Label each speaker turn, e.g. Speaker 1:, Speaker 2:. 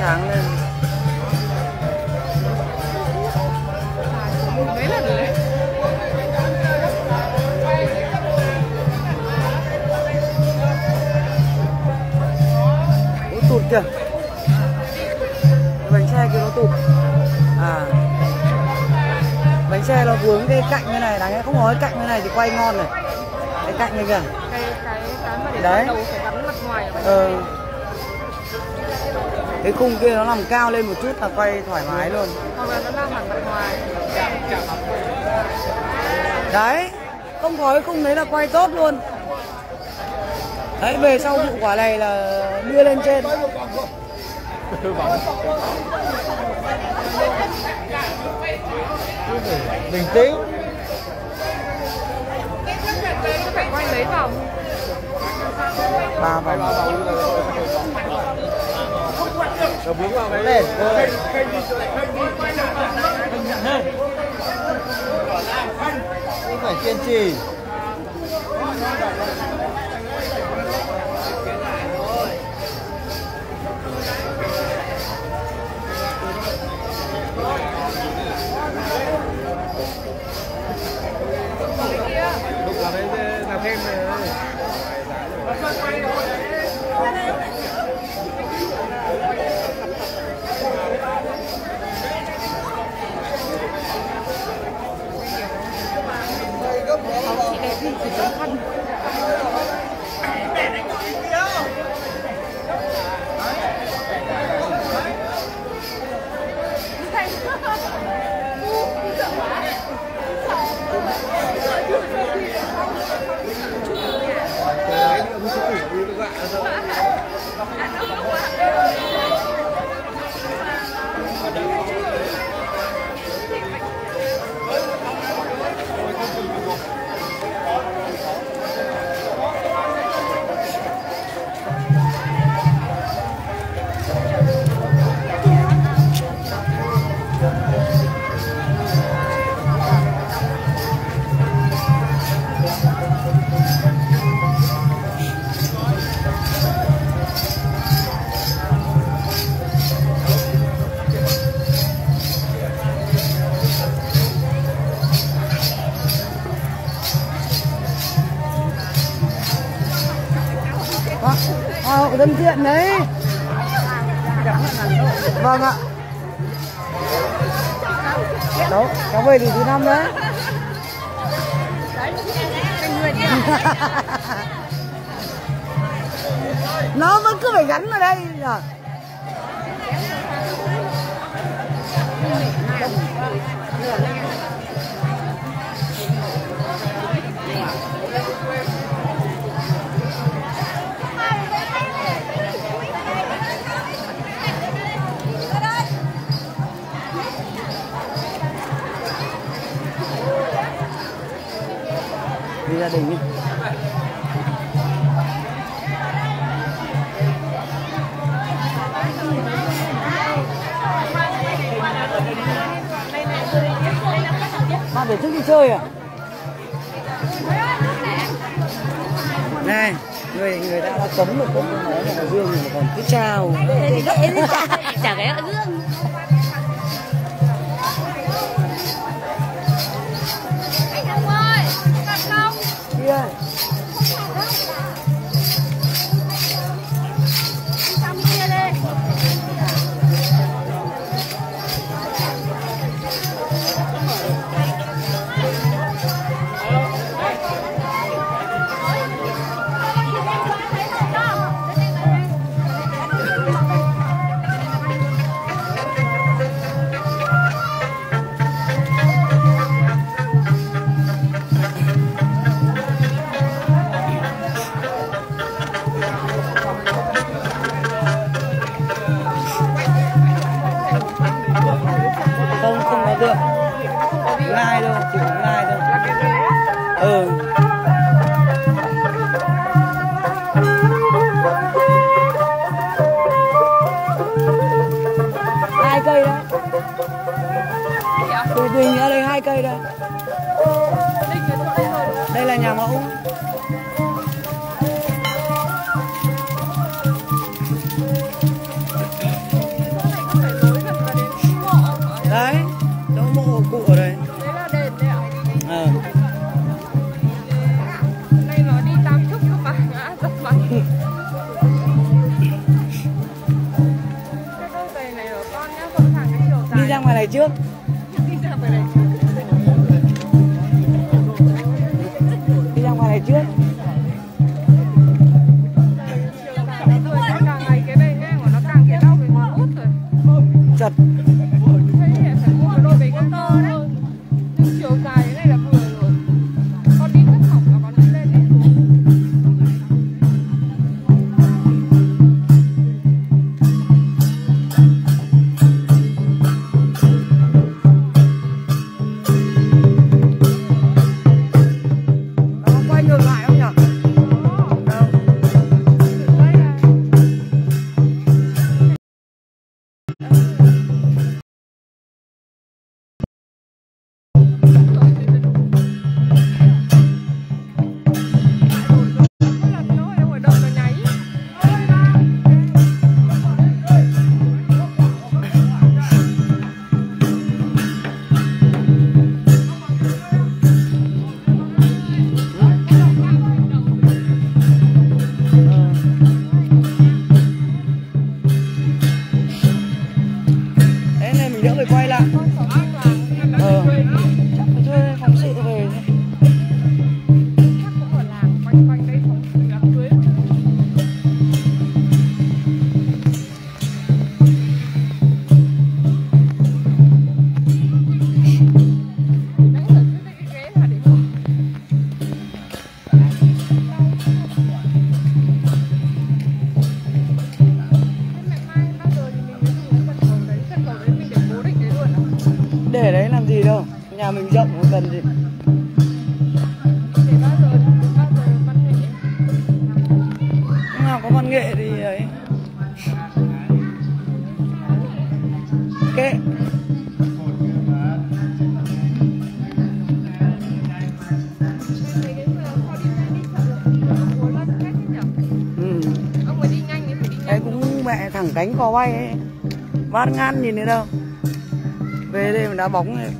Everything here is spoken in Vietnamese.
Speaker 1: sáng lên.
Speaker 2: Mấy lần rồi đấy?
Speaker 1: Ủa tụt kìa. Bánh xe kia nó tụt. À. Bánh xe nó vướng cái cạnh như này Đáng không nói cạnh như này thì quay ngon này. Cái cạnh này kìa.
Speaker 2: Cái cái cái mà để
Speaker 1: Đấy.
Speaker 2: đầu phải gắn mặt ngoài ở
Speaker 1: Ờ Cái khung kia nó nằm cao lên một chút là quay thoải mái luôn.
Speaker 2: Hoặc là nó đang hẳn mặt ngoài.
Speaker 1: Đấy Không có cái khung đấy là quay tốt luôn. Đấy về sau vụ quả này là đưa lên trên.
Speaker 3: Bình tĩnh.
Speaker 2: Phải quay lấy vòng?
Speaker 1: Ba vòng
Speaker 3: nó vướng vào cái
Speaker 1: Lên lên
Speaker 3: cũng phải kiên trì.
Speaker 2: 好几个
Speaker 1: 例子看。Thân thiện đấy. Vâng ạ. Đó cháu về thì thứ năm đấy. Nó vẫn cứ phải gắn vào đây à. Với gia đình đi Bạn để thức đi chơi à? Này, người người ta đã cấm được không nói là Dương còn cứ chào.
Speaker 4: chả cái dương
Speaker 1: hai cây đó. Từ từ nhớ đây hai cây đây đây là nhà mẫu
Speaker 2: ждет Thank you. cần gì có văn nghệ thì ấy. Kệ. Ừ. Đấy cũng mẹ thẳng cánh cò bay ấy. Bát ngan nhìn thấy đâu. Về đây mà đá bóng này